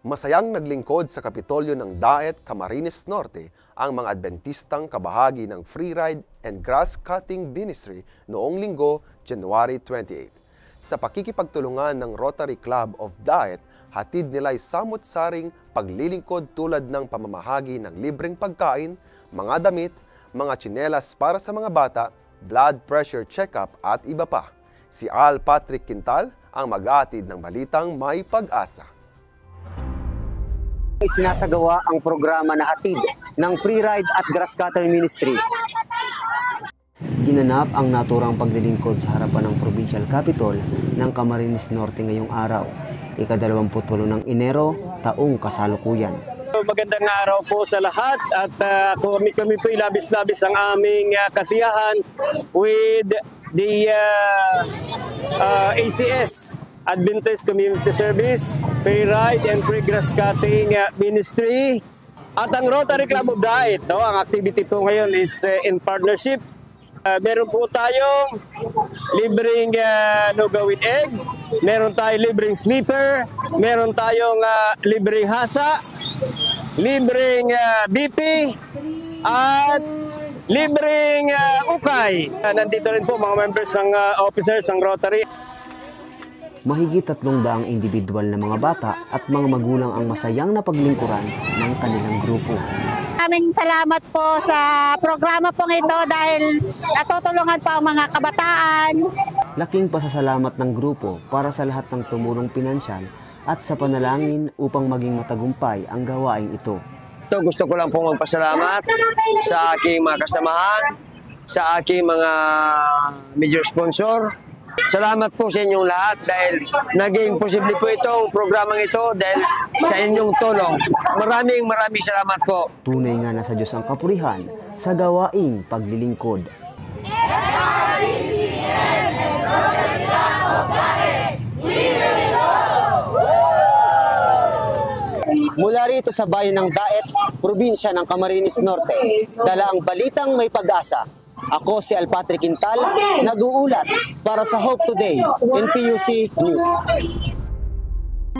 Masayang naglingkod sa Kapitolyo ng Daet, Camarines Norte ang mga Adventistang kabahagi ng Free Ride and Grass Cutting Ministry noong linggo, January 28. Sa pakikipagtulungan ng Rotary Club of Daet, hatid nila'y samot-saring paglilingkod tulad ng pamamahagi ng libreng pagkain, mga damit, mga tsinelas para sa mga bata, blood pressure check-up at iba pa. Si Al Patrick Quintal ang mag-atid ng balitang may pag-asa. Isinasagawa ang programa na hatid ng Free Ride at Grass Cutter Ministry. Ginanap ang naturang paglilingkod sa harapan ng Provincial Capitol ng Camarines Norte ngayong araw, ikadalawamputpulo ng Enero, taong kasalukuyan. Magandang araw po sa lahat at uh, kami, kami po ilabis-labis ang aming uh, kasiyahan with the uh, uh, ACS Adventist Community Service, Free Ride and Free Grass Cutting uh, Ministry at ang Rotary Club of Diet. No? Ang activity po ngayon is uh, in partnership. Uh, meron po tayong libreng uh, nuga with egg, meron tayong libreng sleeper, meron tayong uh, libreng hasa, libreng uh, BP, at libreng uh, ukay. Uh, nandito rin po mga members ng uh, officers ng Rotary. Mahigit tatlong daang individual na mga bata at mga magulang ang masayang napaglingkuran ng kanilang grupo. Maraming salamat po sa programa pong ito dahil natutulungan po ang mga kabataan. Laking pasasalamat ng grupo para sa lahat ng tumulong pinansyal at sa panalangin upang maging matagumpay ang gawaing ito. Ito, gusto ko lang pong magpasalamat sa aking mga kasamahan, sa aking mga major sponsor. Salamat po sa inyong lahat dahil naging posible po itong programang ito dahil sa inyong tulong. Maraming maraming salamat po. Tunay nga na sa Diyos ang kapurihan sa gawaing paglilingkod. Mula rito sa bayan ng Daet, probinsya ng Camarines Norte, dala ang balitang may pag-asa. Ako si Alpatrick Quintal, nag-uulat para sa Hope Today, NPUC News.